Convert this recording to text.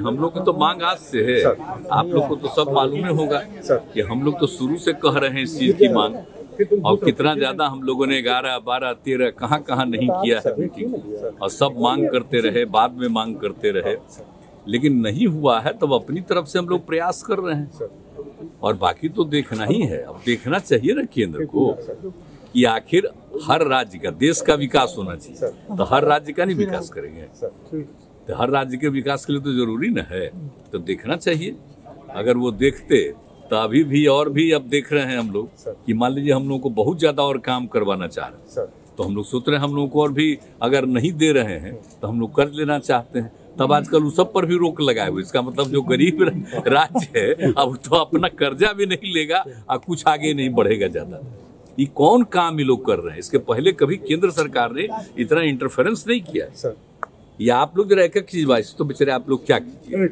हम लोग की तो मांग आज से है। आप लोग को तो सब मालूम ही होगा कि हम लोग तो शुरू से कह रहे हैं इस चीज़ की मांग। और कितना ज़्यादा हम लोगों ने ग्यारह बारह तेरह कहाँ कहाँ नहीं किया है मीटिंग और सब मांग करते रहे बाद में मांग करते रहे। लेकिन नहीं हुआ है तब तो अपनी तरफ़ से हम लोग प्रयास कर रहे हैं। और बाकी तो देखना ही है। अब देखना चाहिए ना केंद्र को कि आखिर हर राज्य का देश का विकास होना चाहिए। तो हर राज्य का नहीं विकास करेंगे। तो हर राज्य के विकास के लिए तो ज़रूरी ना है तो देखना चाहिए। अगर वो देखते तो अभी भी और भी अब देख रहे हैं हम लोग कि मान लीजिए हम लोग को बहुत ज़्यादा और काम करवाना चाह रहे हैं। तो हम लोग सोच रहे हैं हम लोग को और भी अगर नहीं दे रहे हैं तो हम लोग कर लेना चाहते हैं। तब आजकल उस सब पर भी रोक लगाए हुए इसका मतलब जो गरीब राज्य है अब तो अपना कर्जा भी नहीं लेगा और कुछ आगे नहीं बढ़ेगा ज़्यादा। ये कौन काम ये लोग कर रहे हैं? इसके पहले कभी केंद्र सरकार ने इतना इंटरफेरेंस नहीं किया है। ये आप लोग जरा एक एक चीज़ बात तो बेचारे आप लोग क्या कीजिए?